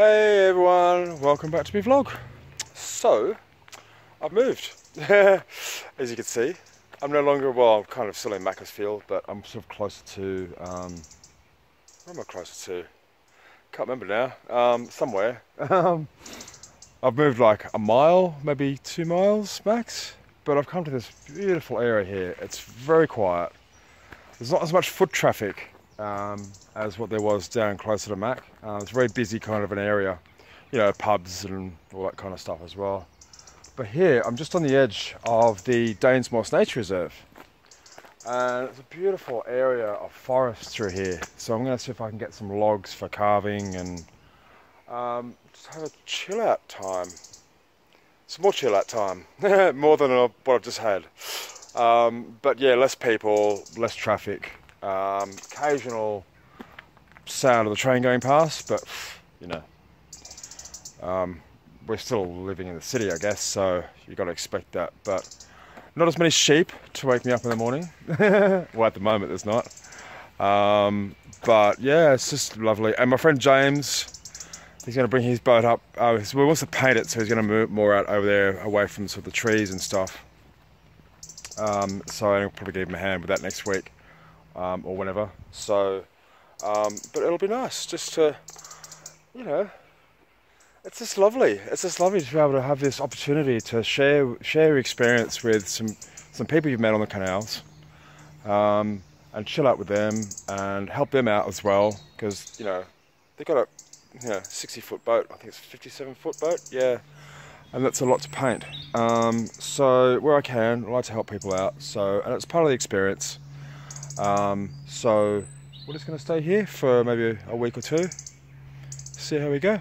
Hey everyone, welcome back to my vlog. So, I've moved. As you can see, I'm no longer, well, I'm kind of still in Macclesfield, but I'm sort of closer to, um, where am I closer to? Can't remember now, um, somewhere. Um, I've moved like a mile, maybe two miles max, but I've come to this beautiful area here. It's very quiet. There's not as much foot traffic um, as what there was down closer to Mac. Uh, it's a very busy kind of an area, you know, pubs and all that kind of stuff as well. But here, I'm just on the edge of the Danesmoss Nature Reserve. And it's a beautiful area of forest through here. So I'm going to see if I can get some logs for carving and um, just have a chill out time. Some more chill out time, more than what I've just had. Um, but yeah, less people, less traffic, um, occasional sound of the train going past, but you know, um, we're still living in the city, I guess, so you've got to expect that. But not as many sheep to wake me up in the morning. well, at the moment, there's not. Um, but yeah, it's just lovely. And my friend James, he's going to bring his boat up. Uh, he wants to paint it, so he's going to move more out over there, away from sort of the trees and stuff. Um, so I'll probably give him a hand with that next week um, or whenever. So, um, but it'll be nice just to, you know, it's just lovely. It's just lovely to be able to have this opportunity to share share experience with some some people you've met on the canals, um, and chill out with them and help them out as well because you know they've got a you know 60 foot boat. I think it's 57 foot boat. Yeah. And that's a lot to paint. Um, so where I can, I like to help people out. So and it's part of the experience. Um, so we're just going to stay here for maybe a week or two, see how we go.